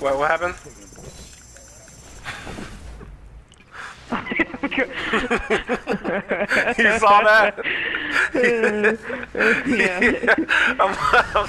What, what happened? you saw that? yeah. I'm, I'm